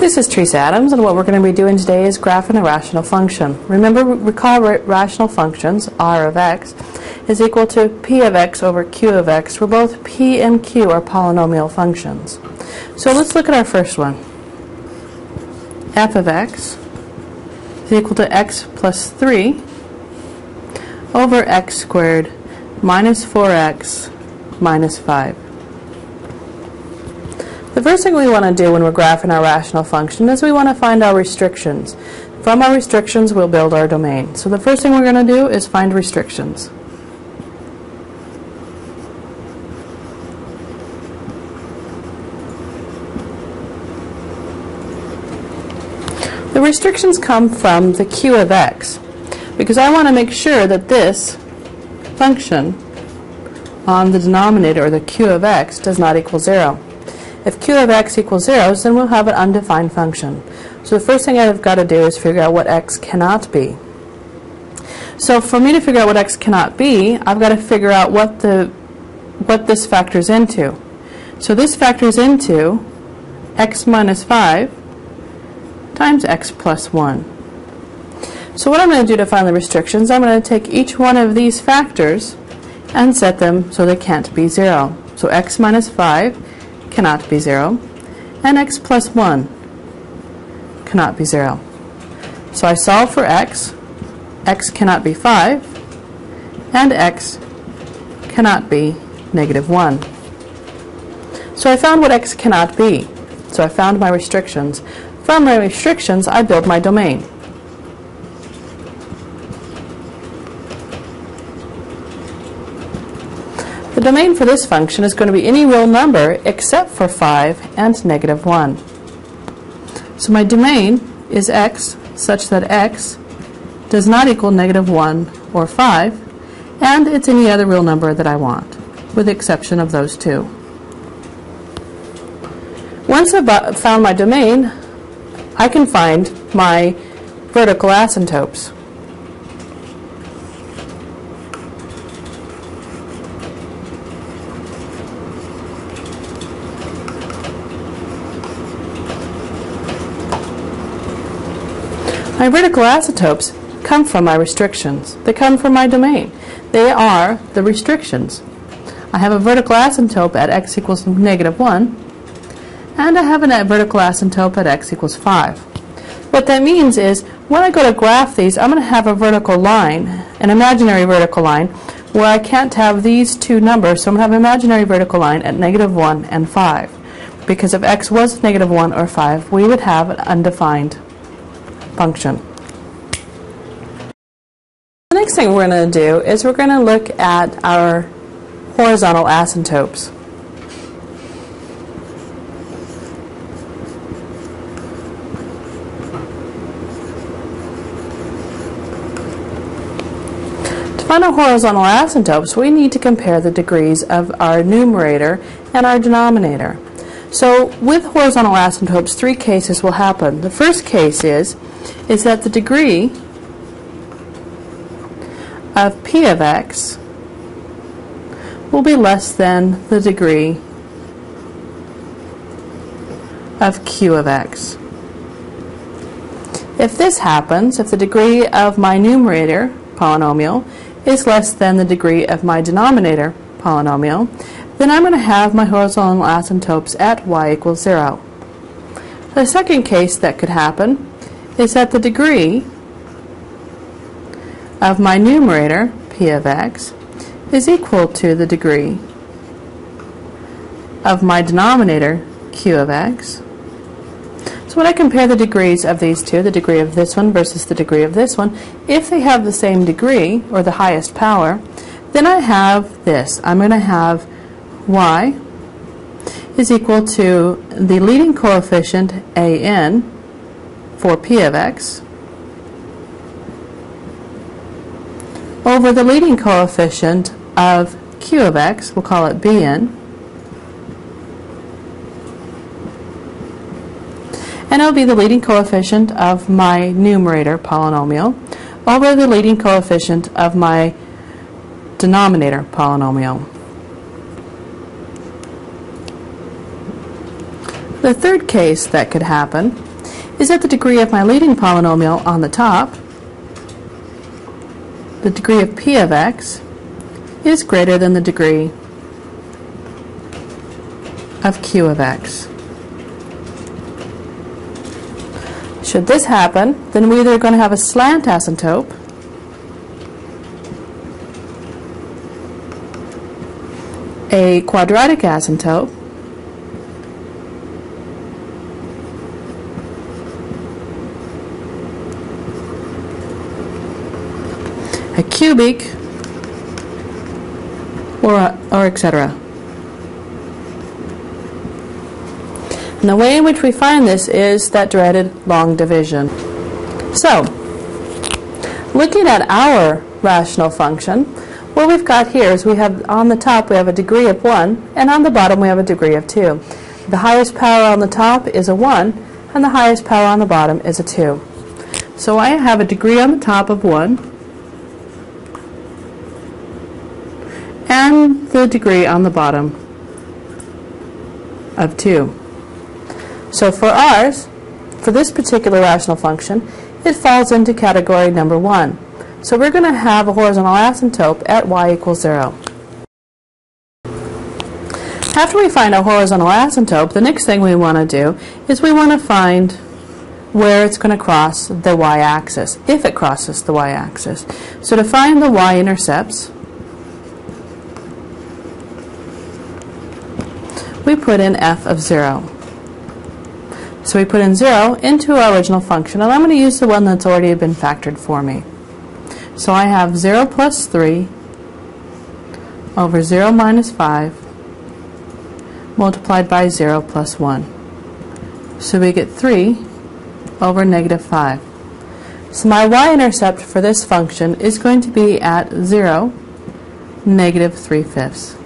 This is Teresa Adams, and what we're going to be doing today is graphing a rational function. Remember, recall rational functions, r of x, is equal to p of x over q of x, where both p and q are polynomial functions. So let's look at our first one. f of x is equal to x plus 3 over x squared minus 4x minus 5. The first thing we want to do when we're graphing our rational function is we want to find our restrictions. From our restrictions, we'll build our domain. So the first thing we're going to do is find restrictions. The restrictions come from the q of x because I want to make sure that this function on the denominator, or the q of x, does not equal 0. If q of x equals 0, then we'll have an undefined function. So the first thing I've got to do is figure out what x cannot be. So for me to figure out what x cannot be, I've got to figure out what the what this factors into. So this factors into x minus 5 times x plus 1. So what I'm going to do to find the restrictions, I'm going to take each one of these factors and set them so they can't be 0. So x minus 5 cannot be 0, and x plus 1 cannot be 0. So I solve for x, x cannot be 5, and x cannot be negative 1. So I found what x cannot be. So I found my restrictions. From my restrictions, I build my domain. The domain for this function is going to be any real number except for 5 and negative 1. So my domain is x such that x does not equal negative 1 or 5, and it's any other real number that I want, with the exception of those two. Once I've found my domain, I can find my vertical asymptotes. My vertical asymptotes come from my restrictions. They come from my domain. They are the restrictions. I have a vertical asymptote at x equals negative 1, and I have a vertical asymptote at x equals 5. What that means is when I go to graph these, I'm going to have a vertical line, an imaginary vertical line, where I can't have these two numbers, so I'm going to have an imaginary vertical line at negative 1 and 5. Because if x was negative 1 or 5, we would have an undefined function. The next thing we're going to do is we're going to look at our horizontal asymptotes. To find our horizontal asymptotes, we need to compare the degrees of our numerator and our denominator. So with horizontal asymptotes, three cases will happen. The first case is, is that the degree of p of x will be less than the degree of q of x. If this happens, if the degree of my numerator polynomial is less than the degree of my denominator polynomial, then I'm going to have my horizontal asymptotes at y equals 0. The second case that could happen is that the degree of my numerator, p of x, is equal to the degree of my denominator, q of x. So when I compare the degrees of these two, the degree of this one versus the degree of this one, if they have the same degree, or the highest power, then I have this. I'm going to have y is equal to the leading coefficient a n for p of x over the leading coefficient of q of x, we'll call it bn, and it'll be the leading coefficient of my numerator polynomial over the leading coefficient of my denominator polynomial. The third case that could happen is that the degree of my leading polynomial on the top, the degree of p of x, is greater than the degree of q of x. Should this happen, then we're either going to have a slant asymptote a quadratic asymptote a cubic or, or etc. And the way in which we find this is that dreaded long division. So, looking at our rational function, what we've got here is we have on the top we have a degree of 1 and on the bottom we have a degree of 2. The highest power on the top is a 1 and the highest power on the bottom is a 2. So I have a degree on the top of 1 and the degree on the bottom of 2. So for ours, for this particular rational function, it falls into category number 1. So we're going to have a horizontal asymptote at y equals 0. After we find a horizontal asymptote, the next thing we want to do is we want to find where it's going to cross the y-axis, if it crosses the y-axis. So to find the y-intercepts, we put in f of 0. So we put in 0 into our original function, and I'm going to use the one that's already been factored for me. So I have 0 plus 3 over 0 minus 5 multiplied by 0 plus 1. So we get 3 over negative 5. So my y-intercept for this function is going to be at 0, negative 3 fifths.